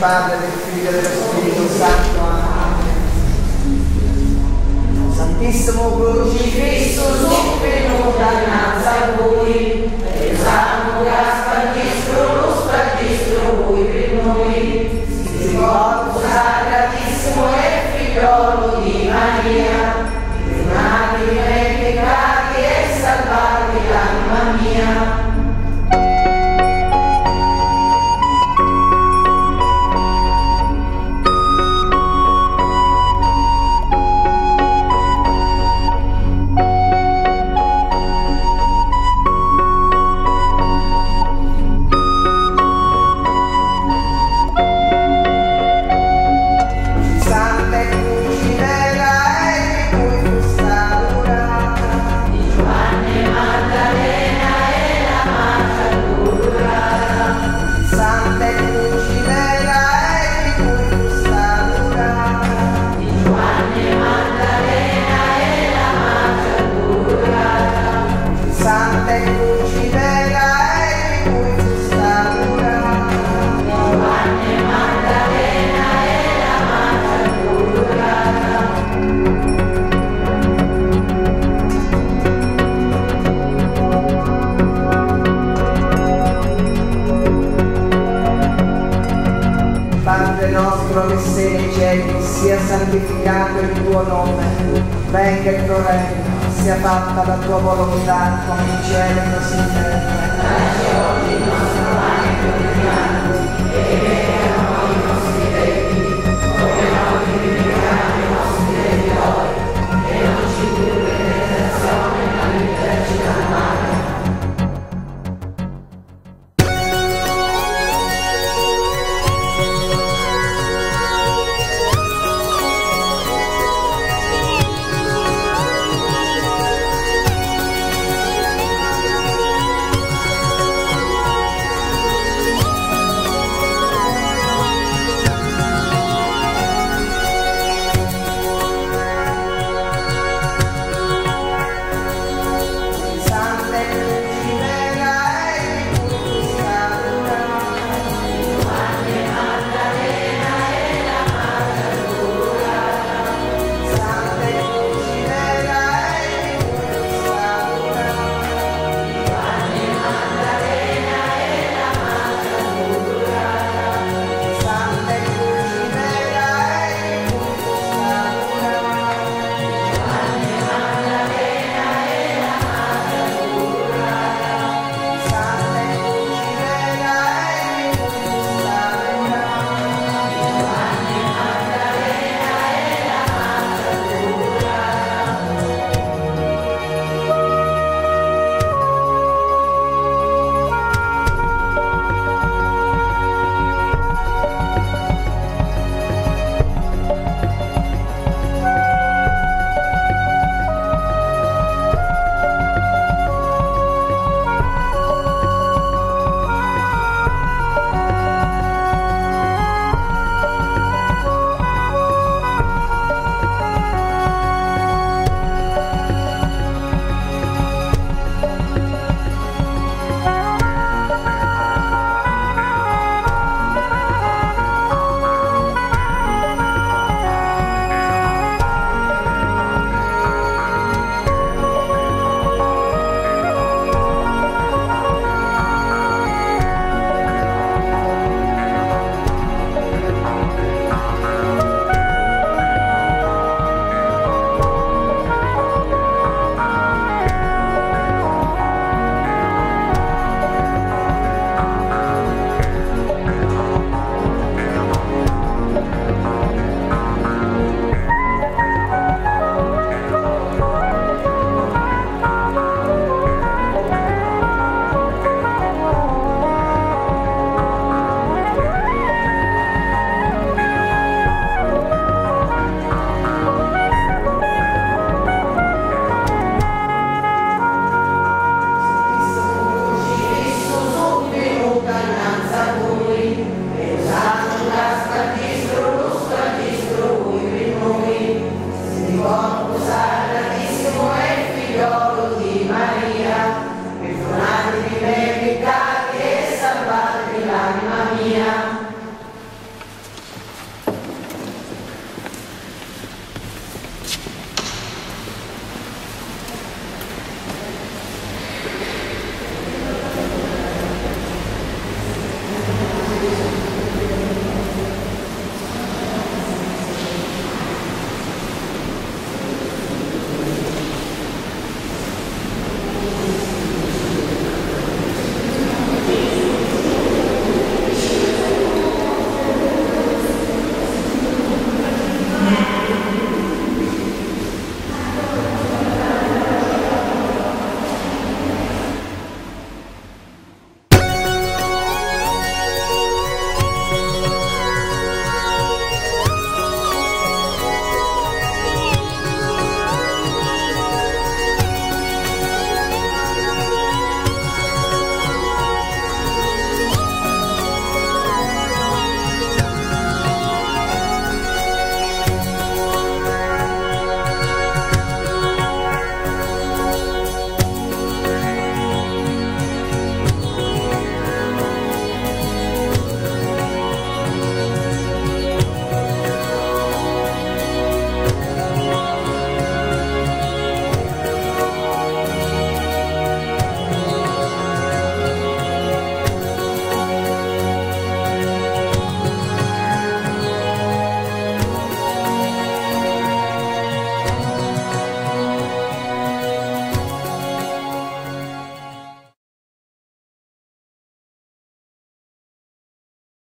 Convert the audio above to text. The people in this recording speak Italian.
Padre, del Figlio e dello Spirito Santo. Amen. Santissimo Crocifisso. fatta la tua volontà come in cielo così in terra. Oggi il nostro pane quotidiano Yeah.